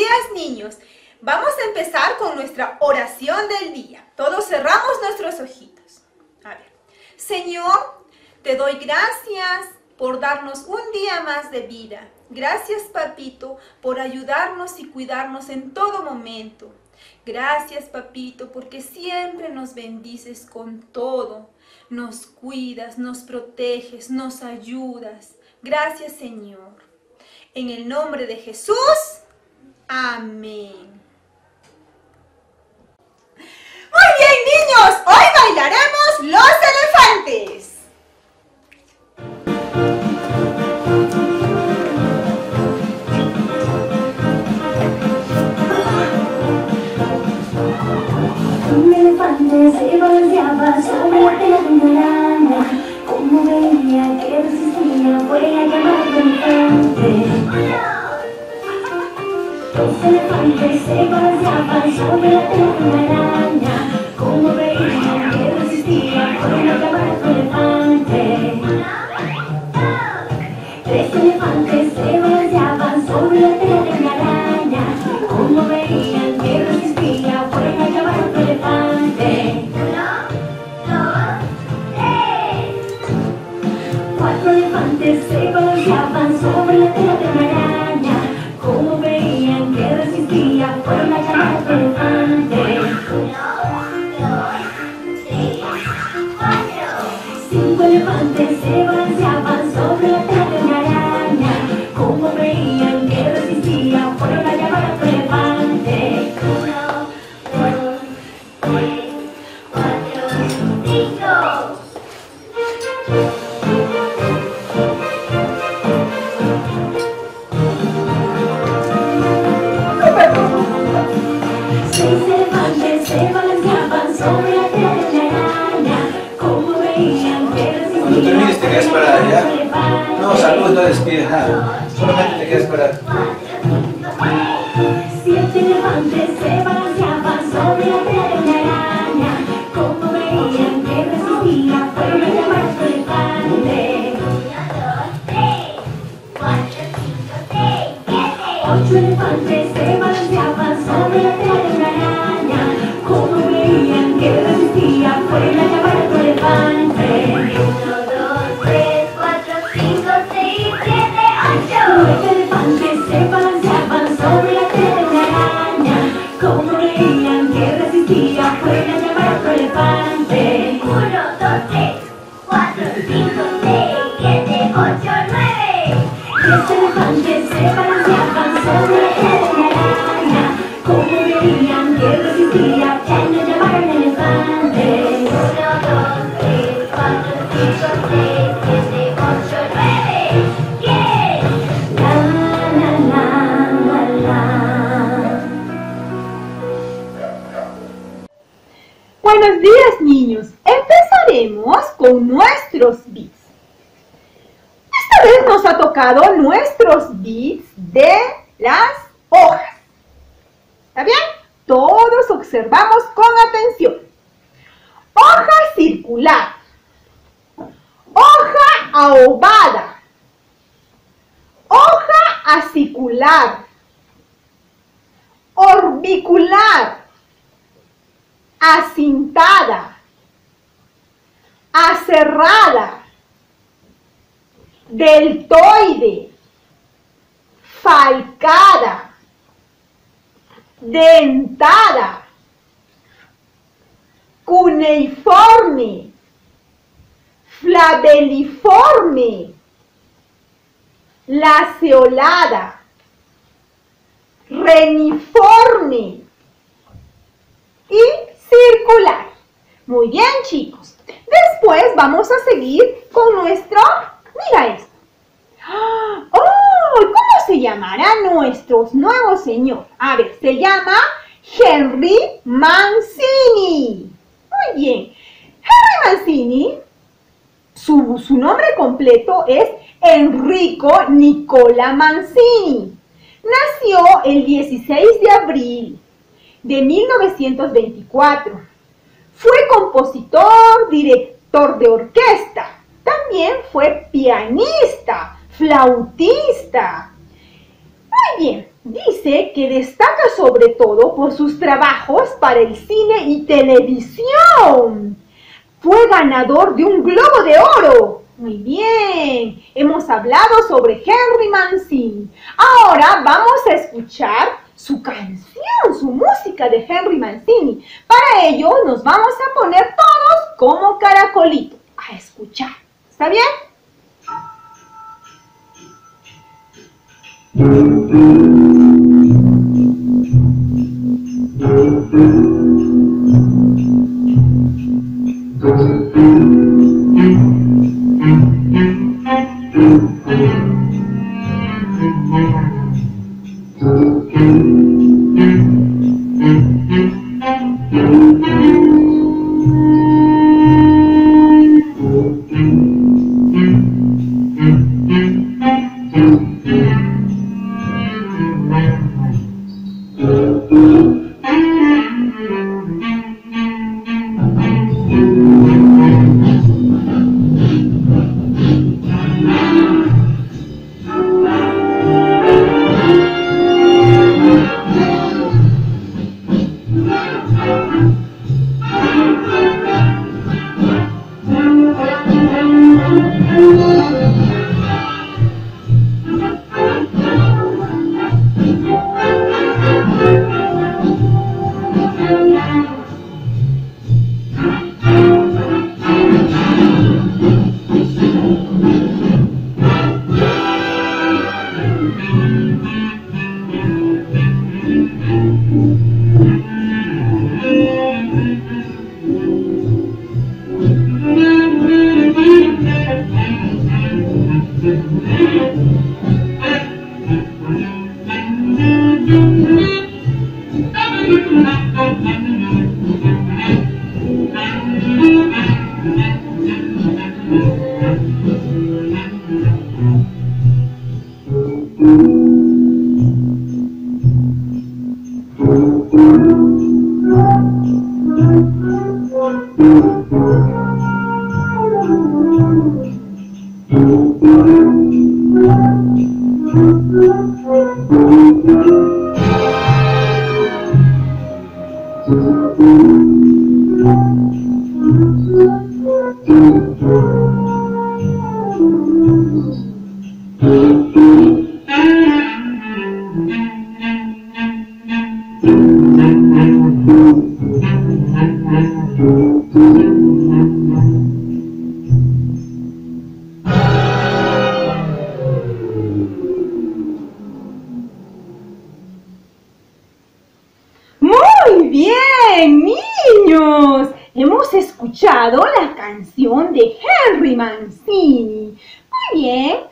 días niños. Vamos a empezar con nuestra oración del día. Todos cerramos nuestros ojitos. A ver. Señor, te doy gracias por darnos un día más de vida. Gracias, papito, por ayudarnos y cuidarnos en todo momento. Gracias, papito, porque siempre nos bendices con todo. Nos cuidas, nos proteges, nos ayudas. Gracias, Señor. En el nombre de Jesús. Amén. Muy bien, niños. Hoy bailaremos los elefantes. Dos elefantes se balanceaban sobre la tela de una araña. Como veía que resistía, a llamarlo elefante. Tres elefantes se balanceaban sobre la tela de una araña. Como veían que resistía, fueron a llamar a otro elefante. Cuatro elefantes se balanceaban sobre la tela nada. Solamente te quedas con nuestros beats. Esta vez nos ha tocado nuestros beats de las hojas. ¿Está bien? Todos observamos con atención. Hoja circular. Hoja ahobada. Hoja acicular. Orbicular acintada, aserrada, deltoide, falcada, dentada, cuneiforme, flabelliforme, laceolada, reniforme y circular. Muy bien, chicos. Después vamos a seguir con nuestro... Mira esto. ¡Oh! ¿Cómo se llamará nuestro nuevo señor? A ver, se llama Henry Mancini. Muy bien. Henry Mancini, su, su nombre completo es Enrico Nicola Mancini. Nació el 16 de abril de 1924. Fue compositor, director de orquesta. También fue pianista, flautista. Muy bien. dice que destaca sobre todo por sus trabajos para el cine y televisión. Fue ganador de un Globo de Oro. Muy bien, hemos hablado sobre Henry Mancini. Ahora vamos a escuchar su canción, su música de Henry Mancini. Para ello nos vamos a poner todos como caracolito a escuchar. ¿Está bien? Muy bien, niños. Hemos escuchado la canción de Henry Mancini. Muy bien.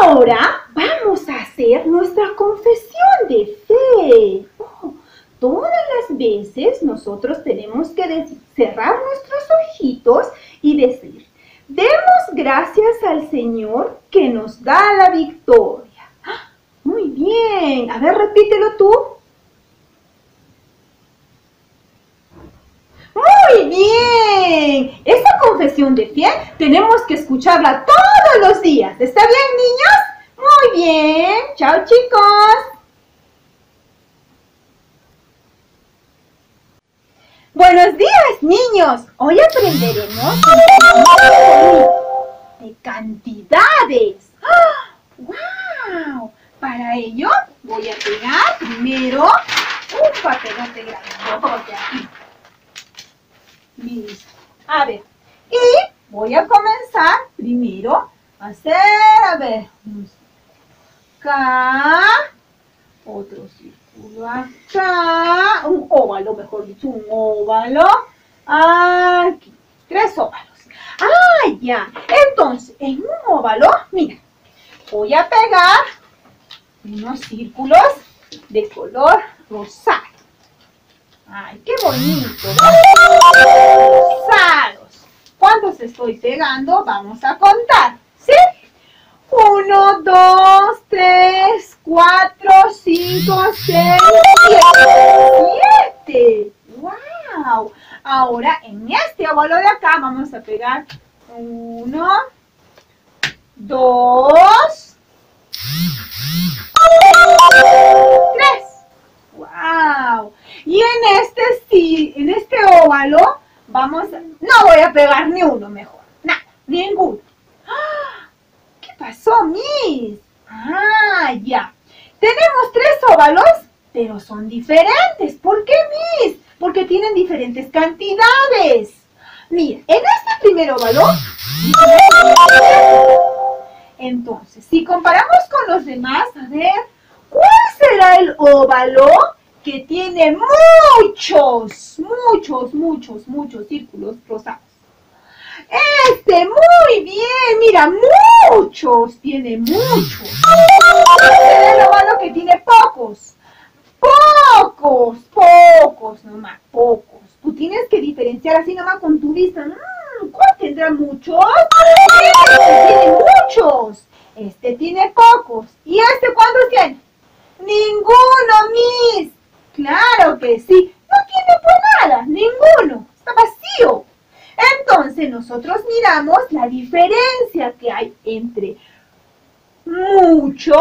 Ahora vamos a hacer nuestra confesión de fe. Oh, todas las veces nosotros tenemos que cerrar nuestros ojitos y decir, demos gracias al Señor que nos da la victoria. ¡Ah! Muy bien. A ver, repítelo tú. Muy bien. Esta confesión de fe tenemos que escucharla todos los días. ¿Está bien, niños? Muy bien. Chao, chicos. Buenos días, niños. Hoy aprenderemos de cantidades. ¡Wow! Para ello voy a pegar primero un papelote grandote A ver. Y voy a comenzar primero a hacer, a ver, acá, otro círculo acá, un óvalo, mejor dicho, un óvalo, aquí, tres óvalos. Ah, ya. Entonces, en un óvalo, mira, voy a pegar unos círculos de color rosado. Ay, qué bonito estoy pegando, vamos a contar, ¿sí? 1, 2, 3, 4, 5, 6, 7. ¡Wow! Ahora en este óvalo de acá vamos a pegar 1, 2, pegar ni uno mejor. Nada, ninguno. ¡Ah! ¿Qué pasó, Miss? Ah, ya. Tenemos tres óvalos, pero son diferentes. ¿Por qué, Miss? Porque tienen diferentes cantidades. Mira, en este primer óvalo, entonces, si comparamos con los demás, a ver, ¿cuál será el óvalo que tiene muchos, muchos, muchos, muchos círculos rosados? Este, muy bien, mira, muchos, tiene muchos. ¿Cuál será el óvalo que tiene pocos? Pocos, pocos nomás, pocos. Tú tienes que diferenciar así nomás con tu vista. Mm, ¿Cuál tendrá muchos? Este tiene muchos. Este tiene pocos. ¿Y este cuántos tiene? Ninguno, Miss. Claro que sí. No tiene pues nada, ninguno. Está vacío. Entonces nosotros miramos la diferencia que hay entre muchos,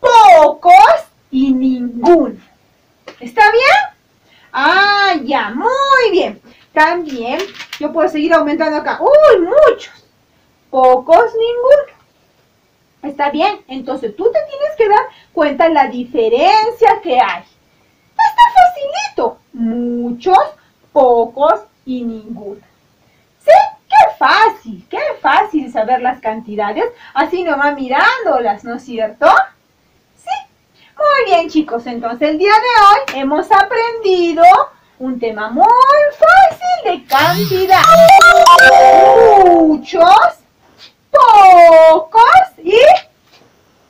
pocos y ninguno. ¿Está bien? Ah, ya, muy bien. También yo puedo seguir aumentando acá. ¡Uy, muchos! Pocos, ninguno. ¿Está bien? Entonces tú te tienes que dar cuenta la diferencia que hay. Está facilito. Muchos, pocos y ninguno. ¿Sí? ¡Qué fácil! ¡Qué fácil saber las cantidades! Así nomás mirándolas, ¿no es cierto? Sí. Muy bien, chicos. Entonces el día de hoy hemos aprendido un tema muy fácil de cantidad. Muchos, pocos y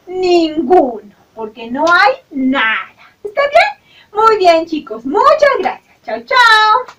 ninguno. Porque no hay nada. ¿Está bien? Muy bien, chicos. Muchas gracias. Chao, chao.